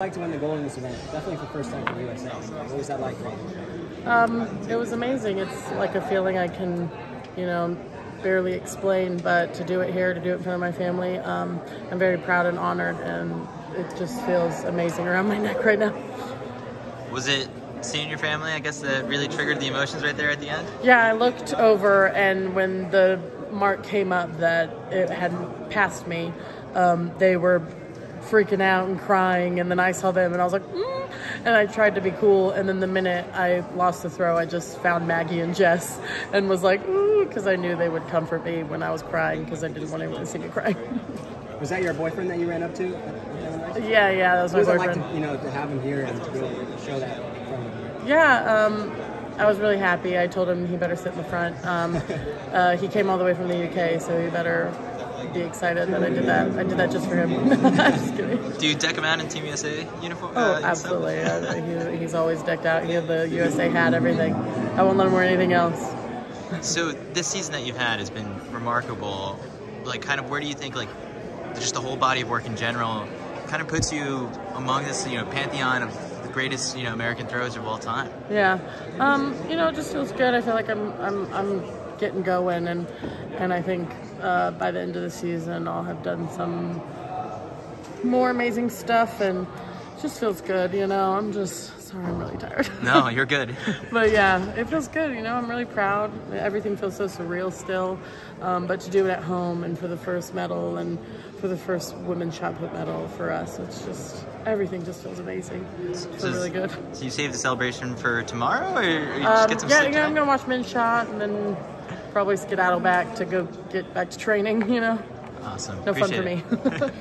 like to win the gold in this event? Definitely for the first time for the USA. What was that like for you? Um, it was amazing. It's like a feeling I can, you know, barely explain, but to do it here, to do it in front of my family, um, I'm very proud and honored, and it just feels amazing around my neck right now. Was it seeing your family, I guess, that really triggered the emotions right there at the end? Yeah, I looked over, and when the mark came up that it hadn't passed me, um, they were freaking out and crying, and then I saw them, and I was like, mm, and I tried to be cool, and then the minute I lost the throw, I just found Maggie and Jess, and was like, ooh, because I knew they would comfort me when I was crying, because I didn't want anyone to see me cry. Was that your boyfriend that you ran up to? yeah, yeah, that was my What was boyfriend. like to, you know, to have him here and to be able to show that in front of him? Yeah, um, I was really happy. I told him he better sit in the front. Um, uh, he came all the way from the UK, so he better be excited that I did that. I did that just for him. just kidding. Do you deck him out in Team USA uniform? Oh, uh, absolutely. Uh, he, he's always decked out. He had the USA hat, everything. I won't let him wear anything else. So this season that you've had has been remarkable. Like, kind of, where do you think, like, just the whole body of work in general, kind of puts you among this, you know, pantheon of the greatest, you know, American throwers of all time? Yeah, um, you know, it just feels good. I feel like I'm I'm I'm getting going, and and I think uh, by the end of the season, I'll have done some more amazing stuff, and just feels good. You know, I'm just sorry, I'm really tired. No, you're good. but yeah, it feels good. You know, I'm really proud. Everything feels so surreal still, um, but to do it at home and for the first medal and for the first women's shot put medal for us, it's just everything just feels amazing. It's So really good. So you save the celebration for tomorrow, or you just Um, get some yeah, sleep yeah, I'm gonna watch men's shot and then probably skedaddle back to go get back to training. You know, Awesome. no fun for Appreciate me. it.